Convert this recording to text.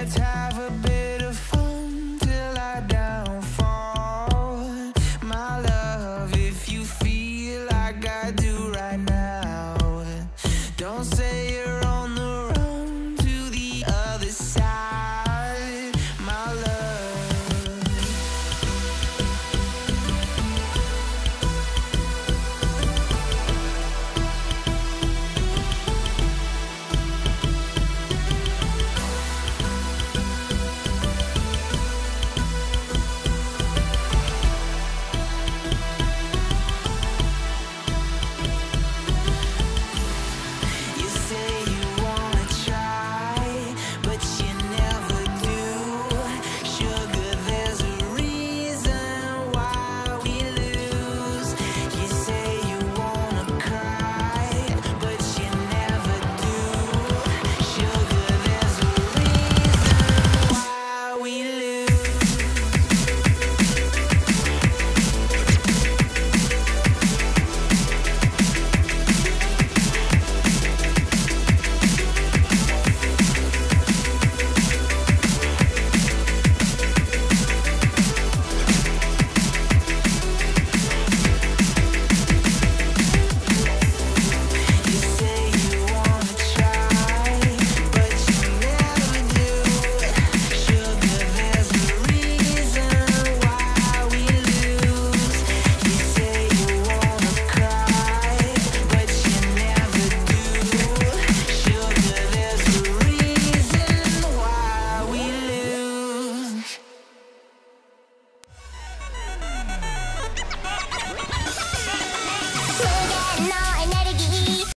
Let's have a bit